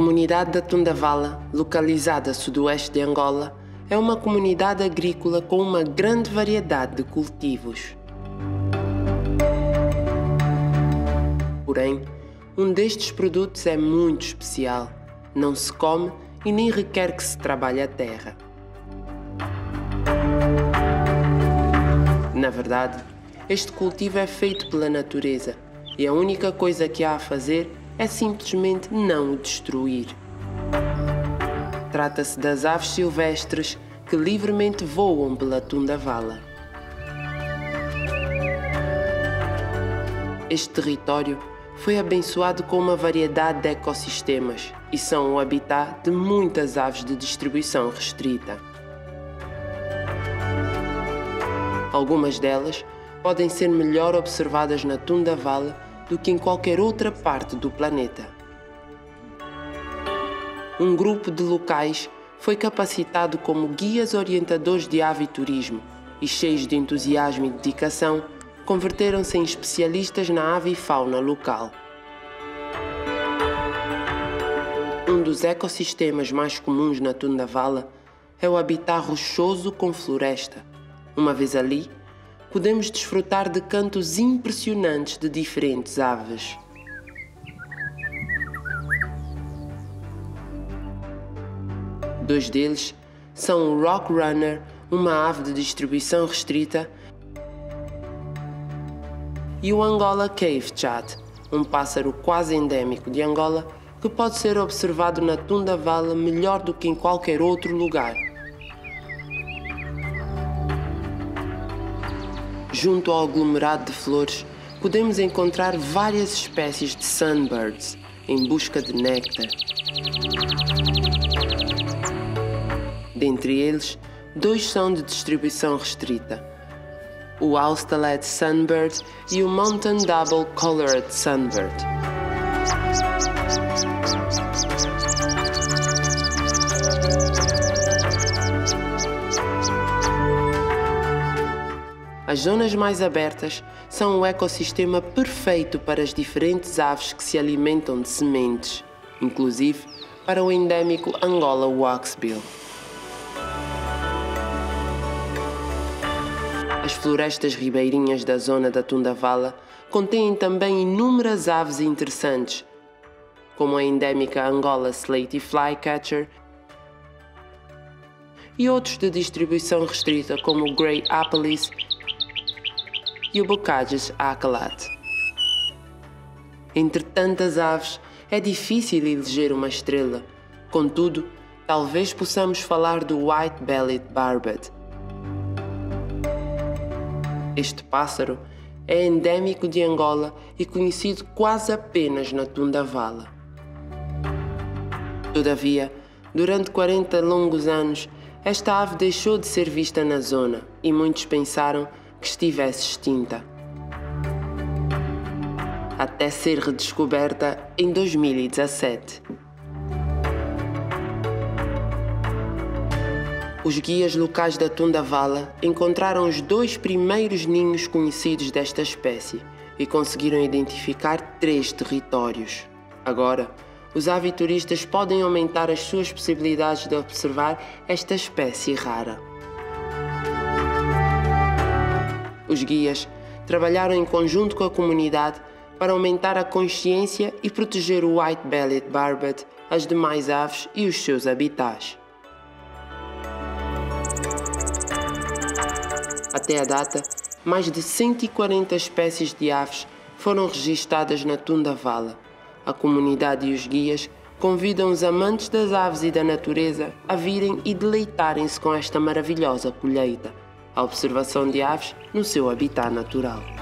comunidade da Tundavala, localizada a sudoeste de Angola, é uma comunidade agrícola com uma grande variedade de cultivos. Porém, um destes produtos é muito especial. Não se come e nem requer que se trabalhe a terra. Na verdade, este cultivo é feito pela natureza e a única coisa que há a fazer é simplesmente não o destruir. Trata-se das aves silvestres que livremente voam pela tunda vala. Este território foi abençoado com uma variedade de ecossistemas e são o habitat de muitas aves de distribuição restrita. Algumas delas podem ser melhor observadas na Tunda Vale do que em qualquer outra parte do planeta. Um grupo de locais foi capacitado como guias orientadores de aviturismo e, cheios de entusiasmo e dedicação, converteram-se em especialistas na ave e fauna local. Um dos ecossistemas mais comuns na Tundavala é o habitat rochoso com floresta. Uma vez ali, podemos desfrutar de cantos impressionantes de diferentes aves. Dois deles são o Rock Runner, uma ave de distribuição restrita, e o Angola Cave Chat, um pássaro quase endêmico de Angola que pode ser observado na Tunda Vala melhor do que em qualquer outro lugar. Junto ao aglomerado de flores, podemos encontrar várias espécies de sunbirds em busca de néctar. Dentre eles, dois são de distribuição restrita: o Austerlet Sunbird e o Mountain Double Colored Sunbird. As zonas mais abertas são o ecossistema perfeito para as diferentes aves que se alimentam de sementes, inclusive para o endêmico Angola Waxbill. As florestas ribeirinhas da zona da Tundavala contêm também inúmeras aves interessantes, como a endêmica Angola Slaty Flycatcher e outros de distribuição restrita como o Grey Apelis e o Bocages Acalat. Entre tantas aves, é difícil eleger uma estrela. Contudo, talvez possamos falar do White-Bellied Barbet. Este pássaro é endêmico de Angola e conhecido quase apenas na Tunda Vala. Todavia, durante 40 longos anos, esta ave deixou de ser vista na zona e muitos pensaram que estivesse extinta. Até ser redescoberta em 2017. Os guias locais da Tundavala encontraram os dois primeiros ninhos conhecidos desta espécie e conseguiram identificar três territórios. Agora, os avituristas podem aumentar as suas possibilidades de observar esta espécie rara. Os guias trabalharam em conjunto com a comunidade para aumentar a consciência e proteger o White-Bellied Barbet, as demais aves e os seus habitats. Até a data, mais de 140 espécies de aves foram registadas na Tunda Vala. A comunidade e os guias convidam os amantes das aves e da natureza a virem e deleitarem-se com esta maravilhosa colheita a observação de aves no seu habitat natural.